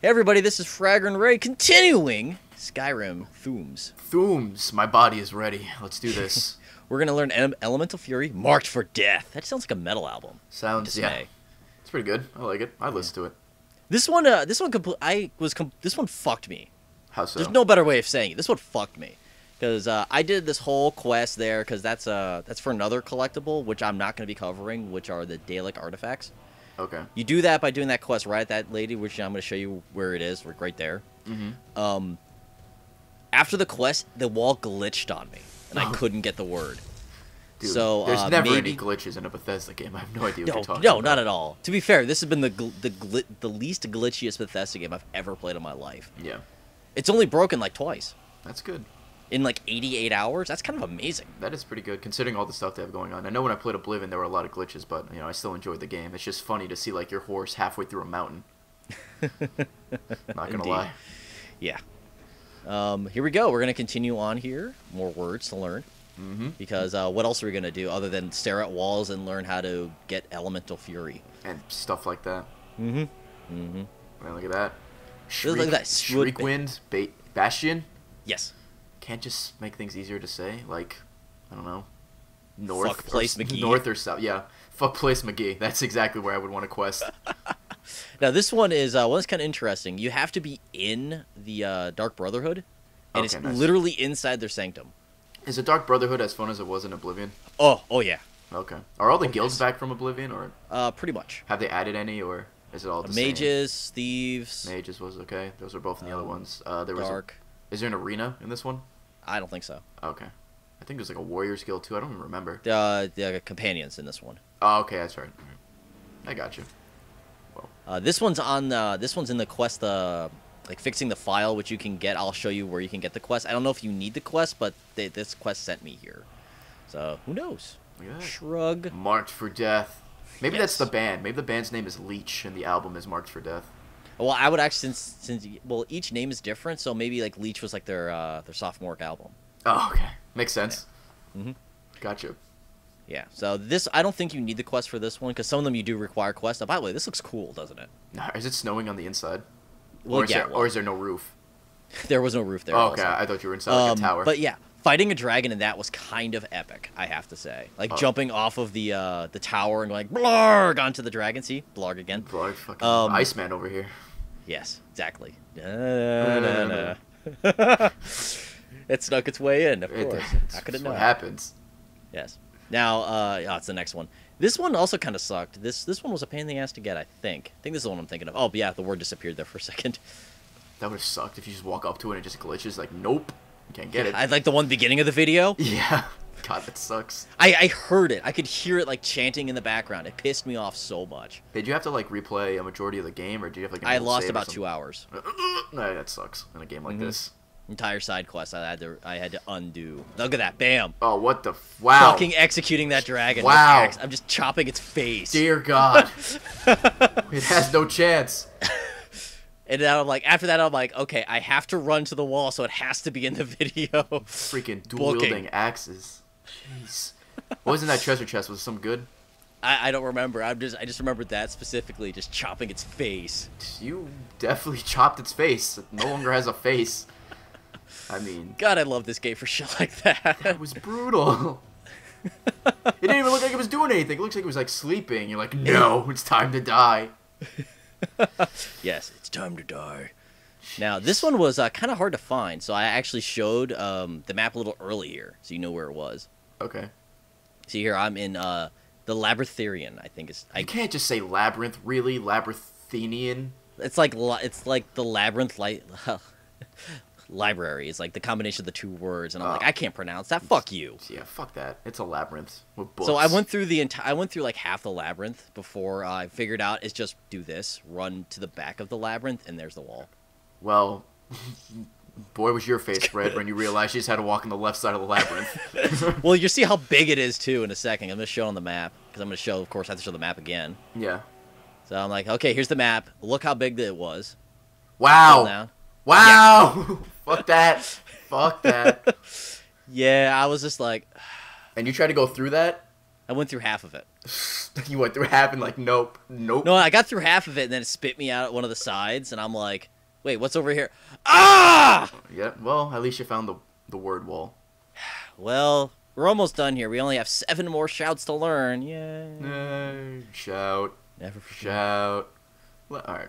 Hey everybody, this is Fragger and Ray continuing Skyrim Thumes. Thooms, my body is ready. Let's do this. We're gonna learn Ele- Elemental Fury, Marked for Death. That sounds like a metal album. Sounds yeah. It's pretty good. I like it. I listen to it. This one, uh, this one, compl- I was, com- this one fucked me. How so? There's no better way of saying it. This one fucked me, because uh, I did this whole quest there, because that's uh, that's for another collectible, which I'm not gonna be covering, which are the Daedric artifacts. Okay. You do that by doing that quest right at that lady, which I'm gonna show you where it is, right there. Mm-hmm. Um, after the quest, the wall glitched on me, and I Oh. couldn't get the word. Dude, So, there's uh, never maybe- any glitches in a Bethesda game. I have no idea what No, you're talking no, about. not at all. To be fair, this has been the gl- the gli- the least glitchiest Bethesda game I've ever played in my life. Yeah, It's only broken like twice that's good. In like 88 hours. That's kind of amazing. That is pretty good considering all the stuff they have going on. I know when I played Oblivion there were a lot of glitches, but you know I still enjoyed the game. It's just funny to see like your horse halfway through a mountain. not gonna lie. Yeah. Um, here we go. We're gonna continue on here. More words to learn. Mm-hmm. Because uh, what else are we gonna do other than stare at walls and learn how to get elemental fury? And stuff like that. Mm-hmm. Mm-hmm. Man, look at that. Look Shriek, at that. Shriek Wind, ba- Bastion. Yes. Can't just make things easier to say. Like, I don't know. North Fuck or Place s- McGee. North or south. Yeah. Fuck Place McGee. That's exactly where I would want to quest. Now this one is uh, one that's kind of interesting. You have to be in the uh, Dark Brotherhood, and it's nice. literally inside their sanctum. Is the Dark Brotherhood as fun as it was in Oblivion? Oh, oh yeah. Okay. Are all the Oh, guilds yes. back from Oblivion, or Uh, pretty much. have they added any, or is it all the same? Mages, thieves, Mages was okay. Those are both in the other Um, ones. Uh, there was. A, dark. Is there an arena in this one? I don't think so. Okay. I think there's like a Warriors Guild too. I don't even remember. The uh, the companions in this one. Oh, okay, that's right. I got you. Uh, this one's on. Uh, this one's in the quest. Uh, like fixing the file, which you can get. I'll show you where you can get the quest. I don't know if you need the quest, but they, this quest sent me here. So who knows? Look at that. Shrug. Marked for Death. Maybe that's the band. Maybe the band's name is Leech and the album is Marked for Death. Well, I would actually since since well each name is different, so maybe like Leech was like their uh, their sophomore album. Oh, okay. Makes sense. Mhm. Gotcha. Yeah. So this I don't think you need the quest for this one because some of them you do require quest. Oh, by the way, this looks cool, doesn't it? Now, Is it snowing on the inside? Well, or, is yeah. there, well, or is there no roof? there was no roof there. oh, okay. also. I thought you were inside like Um, a tower. But yeah, fighting a dragon in that was kind of epic, I have to say. Like Oh. jumping off of the uh, the tower and like blarg onto the dragon. See, blarg again. Blood fucking Um, Iceman over here. Yes, exactly. it snuck its way in, of It- course. How could it what not? happens. Yes. Now, uh, oh, it's the next one. This one also kind of sucked. This this one was a pain in the ass to get. I think. I think this is the one I'm thinking of. Oh, yeah, the word disappeared there for a second. That would have sucked if you just walk up to it and it just glitches. Like, nope, can't get it. I like the one beginning of the video. Yeah. God, that sucks. I, I heard it. I could hear it like chanting in the background. It pissed me off so much. Did you have to like replay a majority of the game, or do you have like? An I lost about two hours. no, that sucks in a game like Mhm. this. Entire side quest I had to I had to undo. Look at that, bam! Oh, what the? F- wow. Fucking executing that dragon. Wow. I'm just chopping its face. Dear God. it has no chance. And then I'm like, after that, I'm like, okay, I have to run to the wall, so it has to be in the video. Freaking dual wielding axes. Jeez. What Wasn't that treasure chest? Was it some good? I, I don't remember. I'm just I just remembered that specifically, just chopping its face. You definitely chopped its face. It no longer has a face. I mean, God, I love this game for shit like that. that was brutal. it didn't even look like it was doing anything. It looks like it was like sleeping. You're like, no, it's time to die. yes, it's time to die. Now, this one was uh, kind of hard to find, so I actually showed um, the map a little earlier, so you know where it was. Okay. See here, I'm in uh, the Labyrintharian. I think it's I, You can't just say labyrinth, really? Labyrinthinian? it's like it's like the labyrinth li- library. It's like the combination of the two words, and I'm like, Oh. I can't pronounce that. Fuck you. Yeah, fuck that. It's a labyrinth with books. So I went through the entire. I went through like half the labyrinth before I figured out it's just do this, run to the back of the labyrinth, and there's the wall. Well, boy, was your face red when you realized you just had to walk on the left side of the labyrinth. well, you see how big it is too in a second. I'm gonna show on the map because I'm gonna show. Of course, I have to show the map again. yeah. So I'm like, okay, here's the map. Look how big it was. Wow. Wow. fuck that. Fuck that. Yeah, I was just like, And you tried to go through that? I went through half of it. you went through half and like, nope, nope. No, I got through half of it and then it spit me out at one of the sides, and I'm like, wait, what's over here? Ah! Yeah. Well, at least you found the the word wall. Well, we're almost done here. We only have seven more shouts to learn. Yay. Nay, shout, Never forget. shout. All right.